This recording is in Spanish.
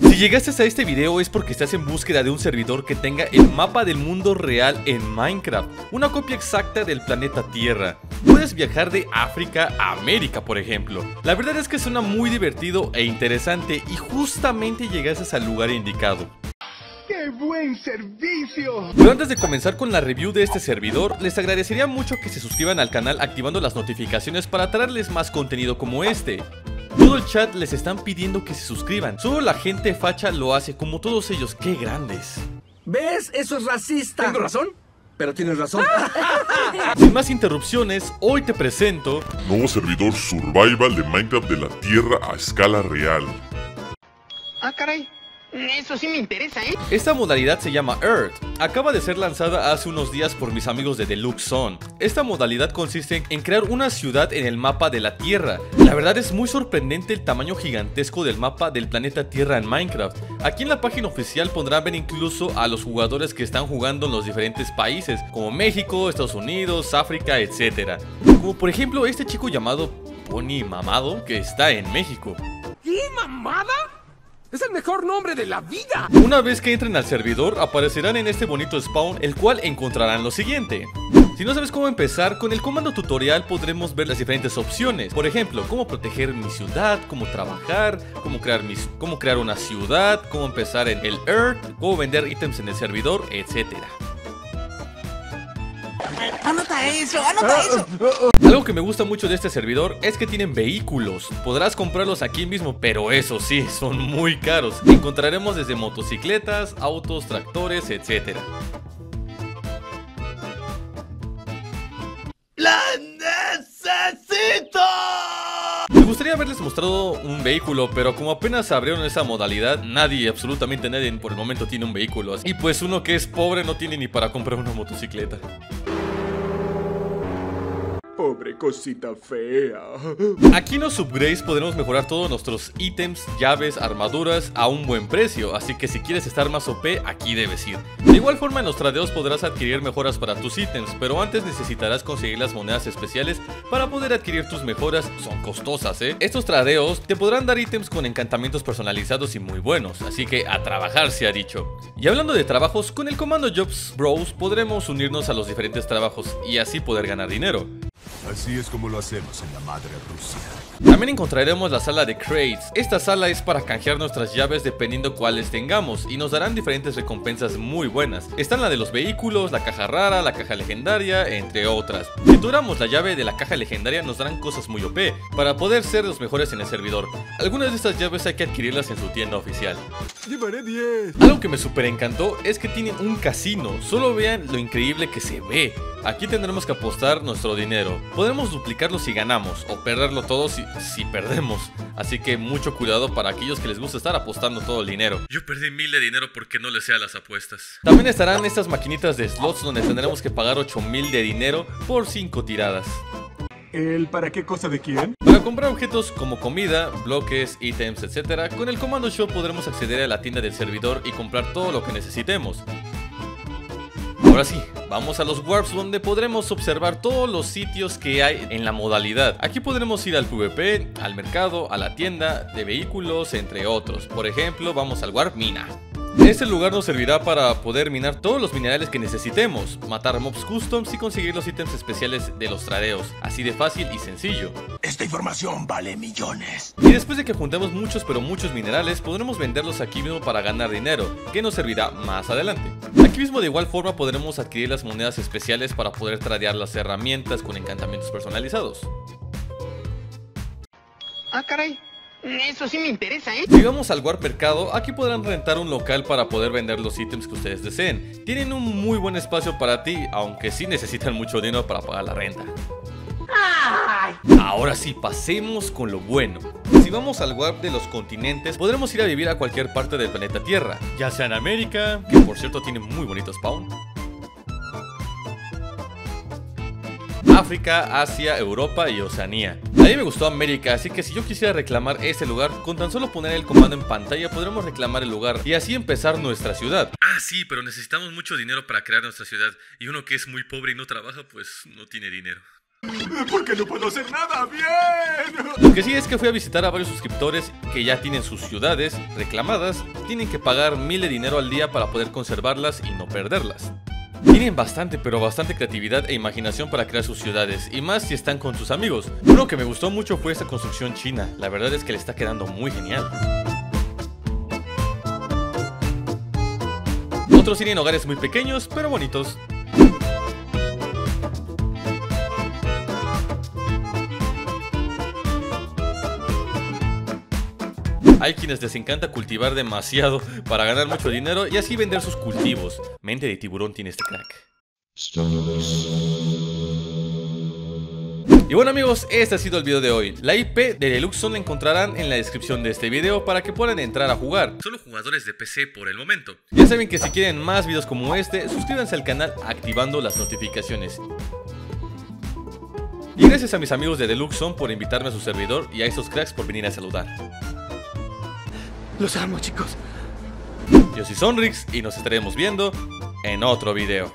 Si llegaste a este video es porque estás en búsqueda de un servidor que tenga el mapa del mundo real en Minecraft, una copia exacta del planeta Tierra. Puedes viajar de África a América, por ejemplo. La verdad es que suena muy divertido e interesante y justamente llegaste al lugar indicado. ¡Qué buen servicio! Pero antes de comenzar con la review de este servidor, les agradecería mucho que se suscriban al canal activando las notificaciones para traerles más contenido como este. Todo el chat les están pidiendo que se suscriban. Solo la gente facha lo hace como todos ellos. ¡Qué grandes! ¿Ves? Eso es racista. ¿Tengo razón? Pero tienes razón. Sin más interrupciones, hoy te presento Nuevo servidor survival de Minecraft de la Tierra a escala real. Eso sí me interesa, ¿eh? Esta modalidad se llama Earth. Acaba de ser lanzada hace unos días por mis amigos de Deluxe Zone. Esta modalidad consiste en crear una ciudad en el mapa de la Tierra. La verdad es muy sorprendente el tamaño gigantesco del mapa del planeta Tierra en Minecraft. Aquí en la página oficial podrán ver incluso a los jugadores que están jugando en los diferentes países, como México, Estados Unidos, África, etc. Como por ejemplo este chico llamado Pony Mamado, que está en México. ¿Qué mamada? Es el mejor nombre de la vida. Una vez que entren al servidor, aparecerán en este bonito spawn, el cual encontrarán lo siguiente. Si no sabes cómo empezar, con el comando tutorial podremos ver las diferentes opciones. Por ejemplo, cómo proteger mi ciudad, cómo trabajar, cómo crear, mis, cómo crear una ciudad, cómo empezar en el Earth, cómo vender ítems en el servidor, etcétera. Anota eso, anota eso. Algo que me gusta mucho de este servidor es que tienen vehículos. Podrás comprarlos aquí mismo, pero eso sí, son muy caros. Encontraremos desde motocicletas, autos, tractores, etc. ¡La necesito! Me gustaría haberles mostrado un vehículo, pero como apenas abrieron esa modalidad, nadie, absolutamente nadie por el momento tiene un vehículo. Y pues uno que es pobre no tiene ni para comprar una motocicleta. Pobre cosita fea. Aquí en los upgrades podremos mejorar todos nuestros ítems, llaves, armaduras a un buen precio, así que si quieres estar más OP, aquí debes ir. De igual forma en los tradeos podrás adquirir mejoras para tus ítems, pero antes necesitarás conseguir las monedas especiales para poder adquirir tus mejoras, son costosas, ¿eh? Estos tradeos te podrán dar ítems con encantamientos personalizados y muy buenos, así que a trabajar se ha dicho. Y hablando de trabajos, con el comando Jobs Bros podremos unirnos a los diferentes trabajos y así poder ganar dinero. Así es como lo hacemos en la madre Rusia. También encontraremos la sala de crates. Esta sala es para canjear nuestras llaves dependiendo cuáles tengamos y nos darán diferentes recompensas muy buenas. Están la de los vehículos, la caja rara, la caja legendaria, entre otras. Si tuviéramos la llave de la caja legendaria nos darán cosas muy OP para poder ser los mejores en el servidor. Algunas de estas llaves hay que adquirirlas en su tienda oficial. Llevaré 10. Algo que me super encantó es que tienen un casino. Solo vean lo increíble que se ve. Aquí tendremos que apostar nuestro dinero. Podemos duplicarlo si ganamos o perderlo todo si, si perdemos. Así que mucho cuidado para aquellos que les gusta estar apostando todo el dinero. Yo perdí mil de dinero porque no le sé a las apuestas. También estarán estas maquinitas de slots donde tendremos que pagar 8 mil de dinero por 5 tiradas. ¿El para qué cosa de quién? Para comprar objetos como comida, bloques, ítems, etc., con el comando shop podremos acceder a la tienda del servidor y comprar todo lo que necesitemos. Ahora sí, vamos a los warps donde podremos observar todos los sitios que hay en la modalidad. Aquí podremos ir al PvP, al mercado, a la tienda de vehículos, entre otros. Por ejemplo, vamos al warp mina. Este lugar nos servirá para poder minar todos los minerales que necesitemos, matar mobs customs y conseguir los ítems especiales de los tradeos, así de fácil y sencillo. Esta información vale millones. Y después de que juntemos muchos pero muchos minerales, podremos venderlos aquí mismo para ganar dinero, que nos servirá más adelante. Aquí mismo de igual forma podremos adquirir las monedas especiales para poder tradear las herramientas con encantamientos personalizados. Ah, caray. Eso sí me interesa, ¿eh? Si vamos al Warp Mercado, aquí podrán rentar un local para poder vender los ítems que ustedes deseen. Tienen un muy buen espacio para ti, aunque sí necesitan mucho dinero para pagar la renta. Ahora sí, pasemos con lo bueno. Si vamos al warp de los continentes, podremos ir a vivir a cualquier parte del planeta Tierra, ya sea en América, que por cierto tiene muy bonito spawn, África, Asia, Europa y Oceanía. A mí me gustó América, así que si yo quisiera reclamar ese lugar, con tan solo poner el comando en pantalla podremos reclamar el lugar y así empezar nuestra ciudad. Ah, sí, pero necesitamos mucho dinero para crear nuestra ciudad y uno que es muy pobre y no trabaja, pues no tiene dinero. Porque no puedo hacer nada bien. Lo que sí es que fui a visitar a varios suscriptores que ya tienen sus ciudades reclamadas, tienen que pagar mil de dinero al día para poder conservarlas y no perderlas. Tienen bastante, pero bastante creatividad e imaginación para crear sus ciudades, y más si están con sus amigos. Uno que me gustó mucho fue esta construcción china, la verdad es que le está quedando muy genial. Otros tienen hogares muy pequeños, pero bonitos. Hay quienes les encanta cultivar demasiado para ganar mucho dinero y así vender sus cultivos. Mente de tiburón tiene este crack. Y bueno amigos, este ha sido el video de hoy. La IP de Deluxon la encontrarán en la descripción de este video para que puedan entrar a jugar. Solo jugadores de PC por el momento. Ya saben que si quieren más videos como este, suscríbanse al canal activando las notificaciones. Y gracias a mis amigos de Deluxon por invitarme a su servidor y a esos cracks por venir a saludar. Los amo, chicos. Yo soy Sonrix y nos estaremos viendo en otro video.